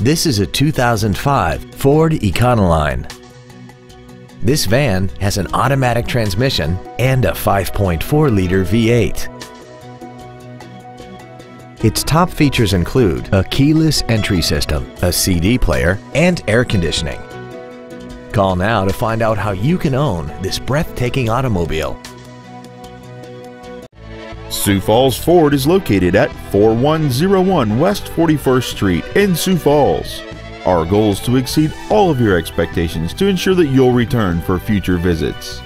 This is a 2005 Ford Econoline. This van has an automatic transmission and a 5.4-liter V8. Its top features include a keyless entry system, a CD player, and air conditioning. Call now to find out how you can own this breathtaking automobile. Sioux Falls Ford is located at 4101 West 41st Street in Sioux Falls. Our goal is to exceed all of your expectations to ensure that you'll return for future visits.